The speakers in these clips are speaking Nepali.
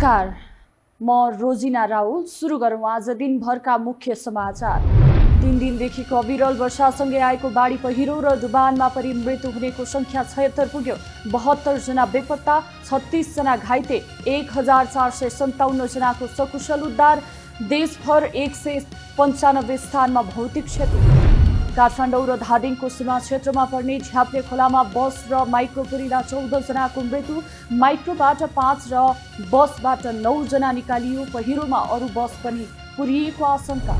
नमस्कार। म रोजिना राउल सुरु गरौँ आज दिनभरका मुख्य समाचार। तिन दिनदेखिको अविरल वर्षासँगै आएको बाढी पहिरो र डुबानमा परि मृत्यु हुनेको सङ्ख्या छयत्तर पुग्यो। बहत्तरजना बेपत्ता छत्तिसजना घाइते एक हजार चार सय सन्ताउन्न जनाको सकुशल उद्धार। देशभर एक सय पन्चानब्बे स्थानमा भौतिक क्षति। काठमाडौँ र धादिङको सीमा क्षेत्रमा पर्ने झ्याप्ले खोलामा बस र माइक्रो पुरिँदा चौधजनाको मृत्यु। माइक्रोबाट पाँच र बसबाट नौजना निकालियो। पहिरोमा अरू बस पनि पुरिएको आशंका।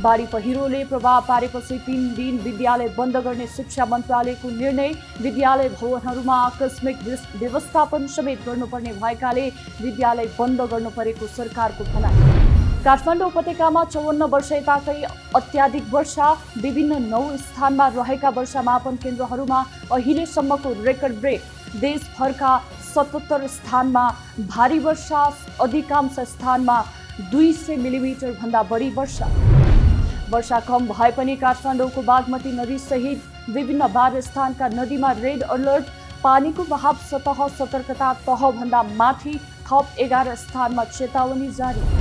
बाढी पहिरोले प्रभाव पारेपछि तिन दिन विद्यालय बन्द गर्ने शिक्षा मन्त्रालयको निर्णय। विद्यालय भवनहरूमा आकस्मिक व्यवस्थापन समेत गर्नुपर्ने भएकाले विद्यालय बन्द गर्नु परेको सरकारको भनाइ काठमाडौँ उपत्यकामा चौवन्न वर्ष यताकै अत्याधिक वर्षा विभिन्न नौ स्थानमा रहेका वर्षा मापन केन्द्रहरूमा अहिलेसम्मको रेकर्ड ब्रेक। देशभरका सतहत्तर स्थानमा भारी वर्षा अधिकांश स्थानमा दुई सय मिलिमिटर भन्दा बढी वर्षा। वर्षा कम भए पनि काठमाडौँको बागमती नदी सहित विभिन्न बाह्र स्थानका नदीमा रेड अलर्ट पानीको बहाव सतह सतर्कता तहभन्दा माथि थप एघार स्थानमा चेतावनी जारी।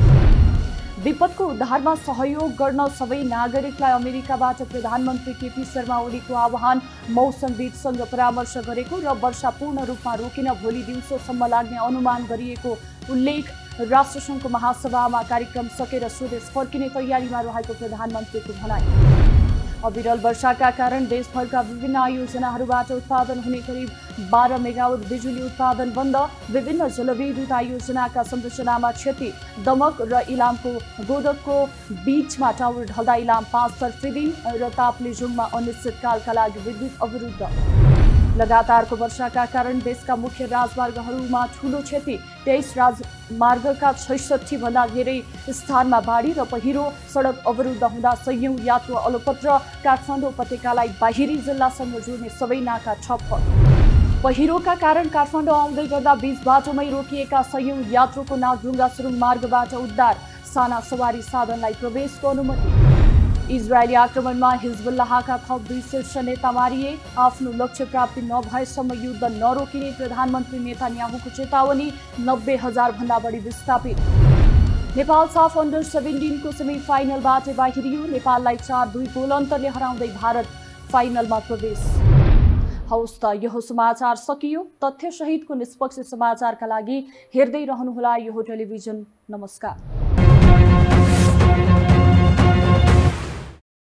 विपदको उद्धारमा सहयोग गर्न सबै नागरिकलाई अमेरिकाबाट प्रधानमन्त्री केपी शर्मा ओलीको आह्वान मौसमविदसँग परामर्श गरेको र वर्षा पूर्ण रूपमा रोकिन भोलि दिउँसोसम्म लाग्ने अनुमान गरिएको उल्लेख राष्ट्रसङ्घको महासभामा कार्यक्रम सकेर स्वदेश फर्किने तयारीमा रहेको प्रधानमन्त्रीको भनाइ। अविरल वर्षाका कारण देशभरका विभिन्न आयोजनाहरूबाट उत्पादन हुने करिब बाह्र मेगावट बिजुली उत्पादन बन्द विभिन्न जलविद्युत आयोजनाका संरचनामा क्षति दमक र इलामको गोदकको बीचमा टावर ढल्दा इलाम पाँच तर्फे र ताप्लेजुङमा अनिश्चितकालका लागि विद्युत अवरुद्ध। लगातारको वर्षाका कारण देशका मुख्य राजमार्गहरूमा ठुलो क्षति। तेइस राजमार्गका छैसठी भन्दा धेरै स्थानमा बाढी र पहिरो सडक अवरुद्ध हुँदा सयौं यात्रु अलपत्र काठमाडौँ उपत्यकालाई बाहिरी जिल्लासँग जोड्ने सबै नाका ठप्प पहिरोका कारण काठमाडौँ आउँदै गर्दा बीच बाटोमै रोकिएका सयौं यात्रुको नागढुङ्गा सुरुङ मार्गबाट उद्धार। साना सवारी साधनलाई प्रवेशको अनुमति। इजरायली आक्रमणमा हिजबुल्लाहका थप दुई शीर्ष नेता मारिए आफ्नो लक्ष्य प्राप्ति नभएसम्म युद्ध नरोकिने प्रधानमन्त्री नेतान्याहुको चेतावनी नब्बे हजार भन्दा बढी विस्थापित नेपाल साफ अन्डर सेभेन्टिनको सेमी फाइनलबाट बाहिरियो नेपाललाई चार दुई गोल अन्तरले हराउँदै भारत फाइनलमा प्रवेश हौस् त यो समाचार सकियो तथ्यसहितको निष्पक्ष समाचारका लागि हेर्दै रहनुहोला यो टेलिभिजन नमस्कार